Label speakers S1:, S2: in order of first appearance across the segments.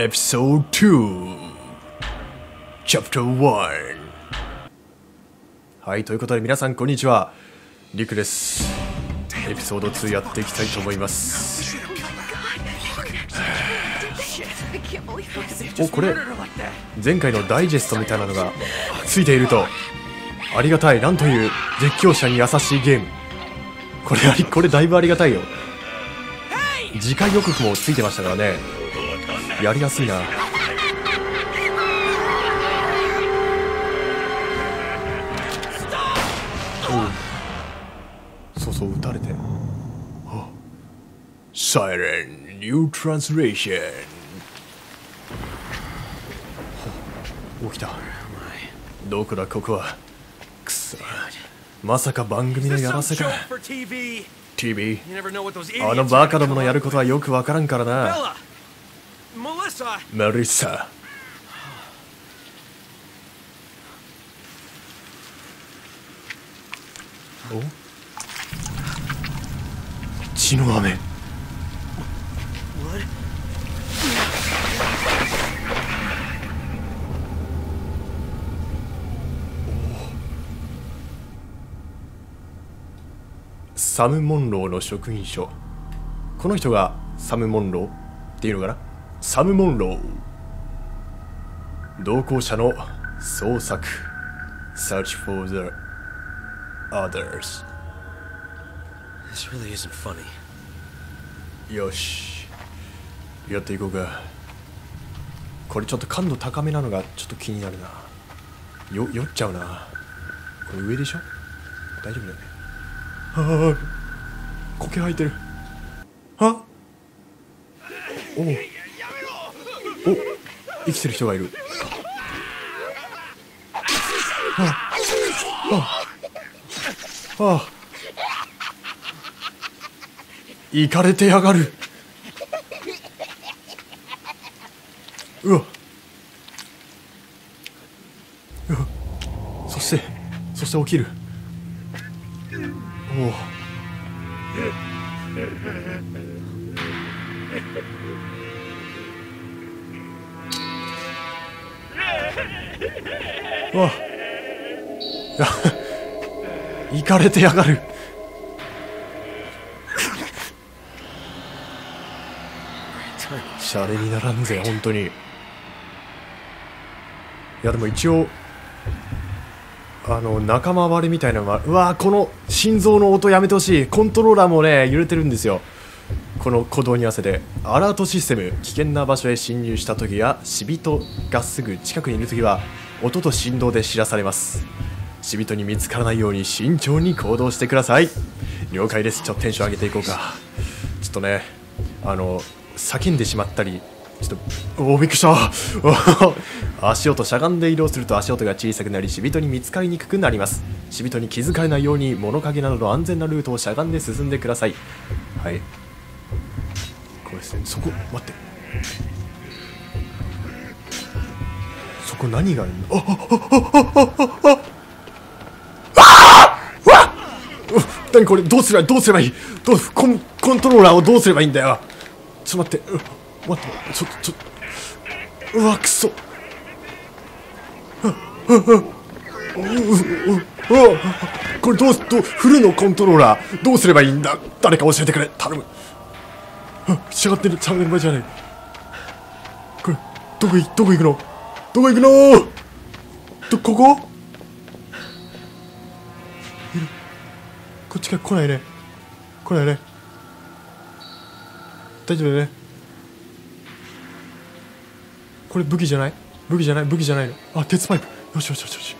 S1: Episode 2 Chapter 1はいということで皆さんこんにちは。リクです。エピソード2やっていきたいと思います。おこれ前回のダイジェストみたいなのがついているとありがたいなんという実況者に優しいゲーム。これこれだいぶありがたいよ。次回予告もついてましたからねやりやすいな。おうそうそう撃たれて。サイレンニュートランスレーション起きた。どこだここは。くそ。まさか番組のやらせか。
S2: TV.
S1: あのバカどものやることはよくわからんからなメリッサお？血の雨。
S2: What?
S1: サム・モンローの職員証この人がサム・モンローっていうのかな？サム・モンロー。同行者の捜索 Search for the others
S2: This really isn't funny.
S1: よし。やっていこうか。これちょっと感度高めなのがちょっと気になるな。よ酔っちゃうな。これ上でしょ？大丈夫だよね。はあ苔生えてるはおおお生きてる人がいる。はあはあはあ。行かれてやがる。うわ。うわ。そしてそして起きる。わ。いや行かれてやがる。シャレにならんぜ本当に。いやでも一応あの仲間割れみたいなのがうわーこの心臓の音やめてほしい。コントローラーもね揺れてるんですよ。この鼓動に合わせて。アラートシステム危険な場所へ侵入した時や死人がすぐ近くにいる時は音と振動で知らされます。死人に見つからないように慎重に行動してください。了解です。ちょっとテンション上げていこうか。ちょっとねあの叫んでしまったりちょっとおおびっくりした。足音しゃがんで移動すると足音が小さくなり死人に見つかりにくくなります。死人に気づかれないように物陰などの安全なルートをしゃがんで進んでください。はい。これですね。そこ待って。そこ何があるの？あああああああわっ何これどうすればどうすればいいどうコンコントローラーをどうすればいいんだよちょっと待って待ってちょちょうわくそうこれどうどうフルのコントローラーどうすればいいんだ誰か教えてくれ頼むあしゃがってるしゃがってる場合じゃないこれどこどこ行くのどこ行くの？どここ？いる。こっちから来ないね。来ないね。大丈夫だね。これ武器じゃない？武器じゃない？武器じゃないの。あ鉄パイプ。よしよしよしよし。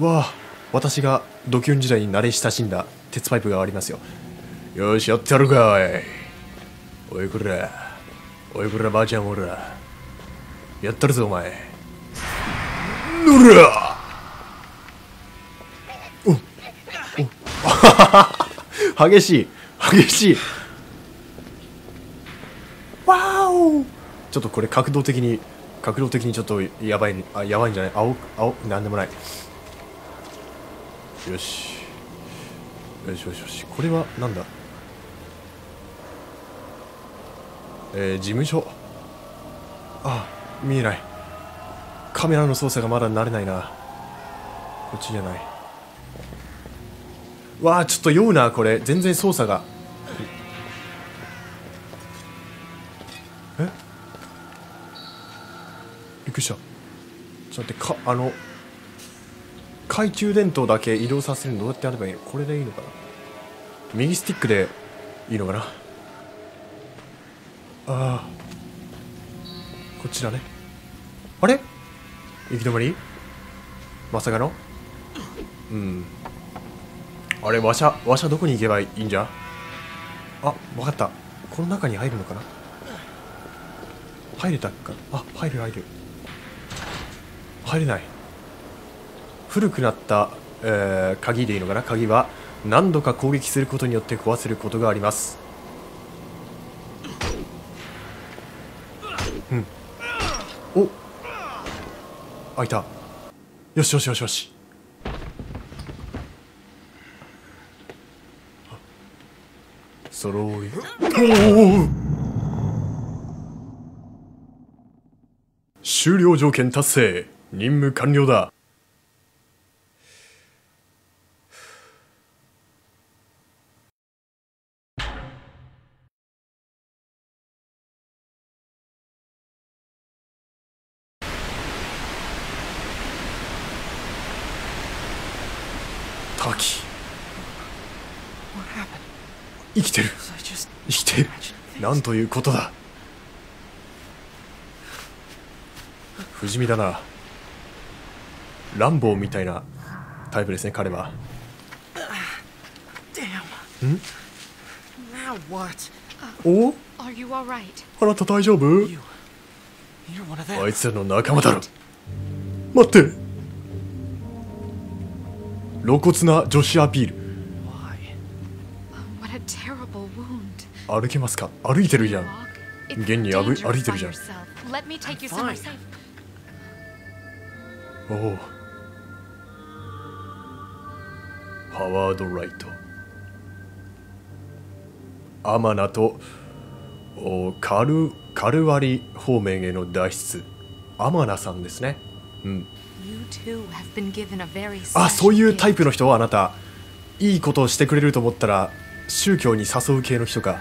S1: わあ私がドキュン時代に慣れ親しんだ鉄パイプがありますよ。よしやってやるかおい。おいこら。おいこらばあちゃんおら。やったるぞお前。ぬらおお激しい。激しい。わお。ちょっとこれ角度的に角度的にちょっとやばいあやばいんじゃない？青青なんでもない。よし。よしよしよし。これはなんだ？えー、事務所。あ。見えない。カメラの操作がまだ慣れないな。こっちじゃない。わあちょっと酔うなこれ。全然操作が。え？びっくりした。ちょっと待ってかあの懐中電灯だけ移動させるのどうやってやればいい？のこれでいいのかな？右スティックでいいのかな？ああこちらね。あれ？行き止まり？まさかの？うん。あれわしゃわしゃどこに行けばいいんじゃ？あわかった。この中に入るのかな？入れたっか？あ入る入る。入れない。古くなった、えー鍵でいいのかな？鍵は何度か攻撃することによって壊せることがあります。うん。お開いた。よしよしよしよし。そろいおお終了条件達成。任務完了だ。きてる生きてるなんということだ不死身だなランボーみたいなタイプですね彼は. Hmm?
S2: What?
S1: お?あなた大丈夫？あ.いつらの仲間だろ待って露骨な女子アピール歩けますか？歩いてるじゃん。現に歩,歩いてるじゃん。おおハワード・ライトアマとおカ,ルカルワリ方面への脱出アマナさんですね、うん、あそういうタイプの人はあなたいいことをしてくれると思ったら宗教に誘う系の人か。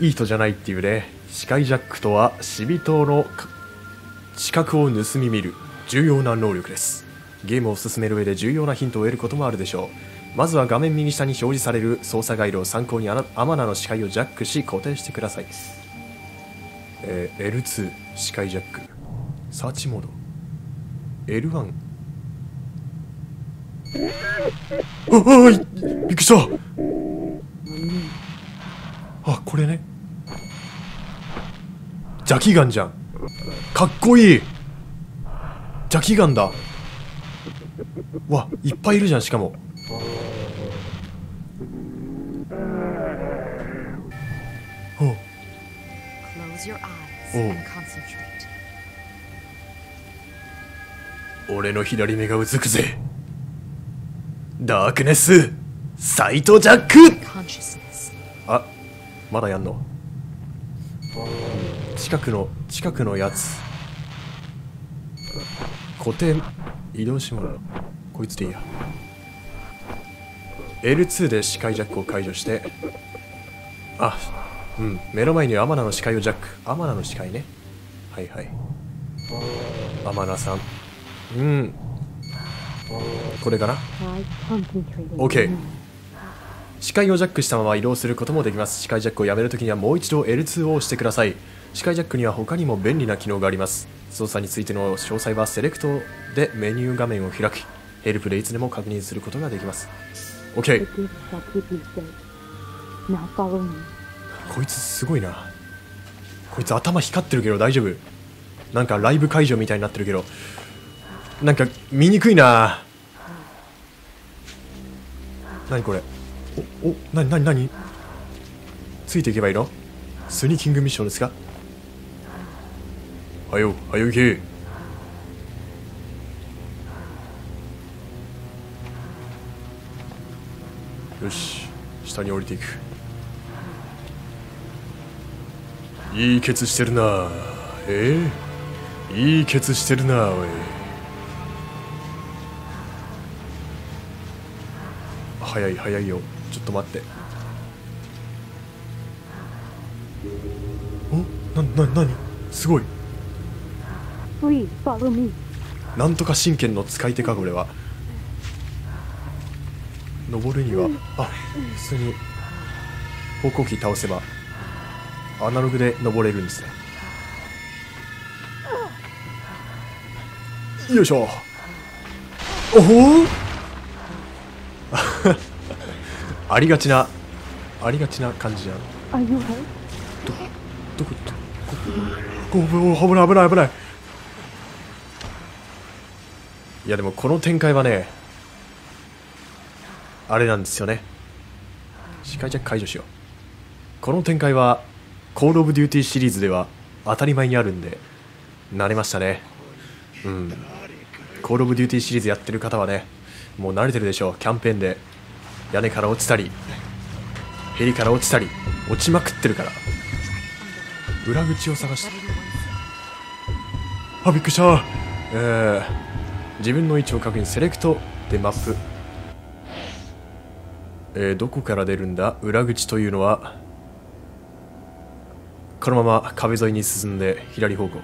S1: いい人じゃないっていうね。スカイジャックとは死人のか視覚を盗み見る重要な能力です。ゲームを進める上で重要なヒントを得ることもあるでしょう。まずは画面右下に表示される操作ガイドを参考にアマナの視界をジャックし固定してください、えー L2 視界ジャック。サーチモード。L1 ああいびっくりした。あこれね。邪気ガンじゃん。かっこいい。邪気ガンだ。わいっぱいいるじゃんしかも。おう。
S3: Close your eyes
S1: Oh.
S3: and concentrate.
S1: 俺の左目がうずくぜ。ダークネスサイトジャック.あまだやんの？近くの近くのやつ。固定移動しもらう。こいつでいいや。L2 で視界ジャックを解除して。あうん。目の前にアマナの視界をジャック。アマナの視界ね。はいはい。アマナさん。うん。これかな？OK 視界をジャックしたまま移動することもできます。視界ジャックをやめるときにはもう一度 L2 を押してください。視界ジャックには他にも便利な機能があります。操作についての詳細はセレクトでメニュー画面を開きヘルプでいつでも確認することができます。OK こいつすごいな。こいつ頭光ってるけど大丈夫。なんかライブ会場みたいになってるけど。なんか見にくいな。何これ。おおなになになについていけばいいの？スニーキングミッションですか？はよはよ行け。よし下に降りていく。いいケツしてるなええ？いいケツしてるなおい。早い早いよ。ちょっと待って。お？なななにすごい。
S4: Please follow me.
S1: なんとか真剣の使い手かこれは。登るにはあ普通に方向キー倒せばアナログで登れるんですね。よいしょ。おほありがちなありがちな感じじゃん。
S4: you hurt?
S1: どこどこ？ここ危ない危ない危ない。いやでもこの展開はねあれなんですよね。視界ジャック解除しよう。この展開はコール・オブ・デューティーシリーズでは当たり前にあるんで慣れましたね。うん。コール・オブ・デューティーシリーズやってる方はねもう慣れてるでしょう。キャンペーンで屋根から落ちたりヘリから落ちたり落ちまくってるから。裏口を探して。あびっくりした。えー、自分の位置を確認セレクトでマップ。えー、どこから出るんだ？裏口というのはこのまま壁沿いに進んで左方向。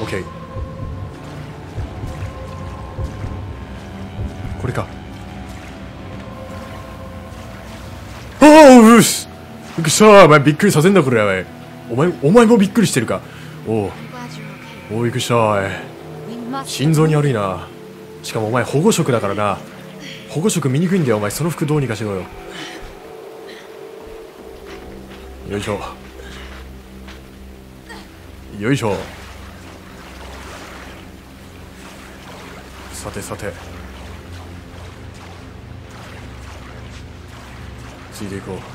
S1: OK これか。あうっすびっくりしたお前びっくりさせんなこれ。おいお前お前もびっくりしてるか？おう。
S3: I'm glad you're okay.
S1: おいくしたおい。心臓に悪いな。しかもお前保護色だからな。保護色見にくいんだよお前。その服どうにかしろよ。よいしょ。よいしょ。さてさて。ついていこう、はあ、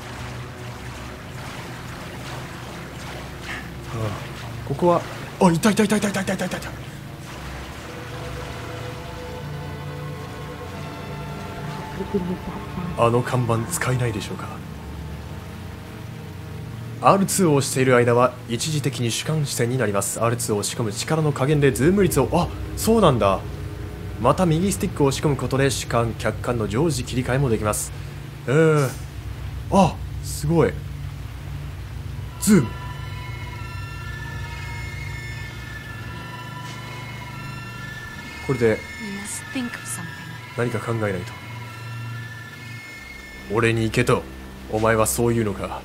S1: ここは。あいたいたいたいたいたいたいたい。たあの看板使えないでしょうか。R2 を押している間は一時的に主観視線になります。R2 を押し込む力の加減でズーム率を。あそうなんだ。また右スティックを押し込むことで主観客観の常時切り替えもできます。えー、あすごい。ズーム。これで.何か考えないと。俺に行けと。お前はそういうのか。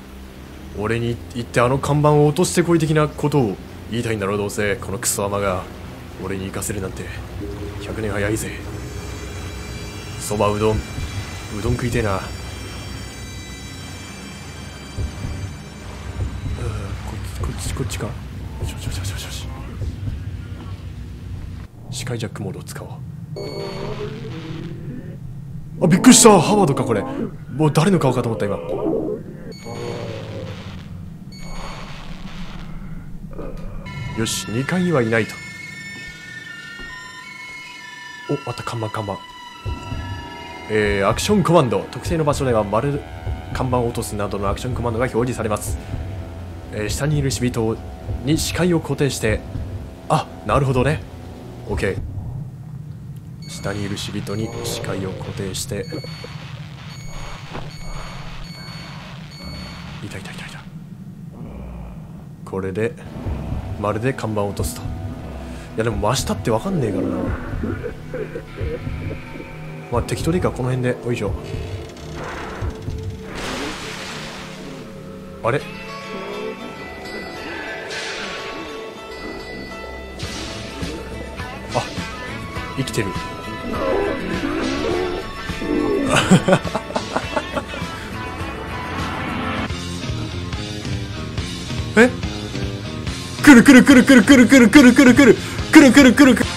S1: 俺に言ってあの看板を落としてこい的なことを言いたいんだろうどうせ。このクソ甘が。俺に行かせるなんて。100年早いぜ。そばうどん。うどん食いてえな。こっちこっちこっちか。よしよしよしよしよし視界ジャックモードを使おうあびっくりした。ハワードかこれ。もう誰の顔かと思った今。よし2階にはいないと。おまた看板看板。えー、アクションコマンド。特定の場所では丸看板を落とすなどのアクションコマンドが表示されます、えー下にいる死人に視界を固定してあなるほどね。OK 下にいる死人に視界を固定して。いたいたいたい。たこれでまるで看板を落とすと。いやでも真下って分かんねえからな。まあ適当でいいかこの辺で。おいしょあれ？あ生きてる。え？くるくるくるくるくるくるくるくるくるくるくるくるくる。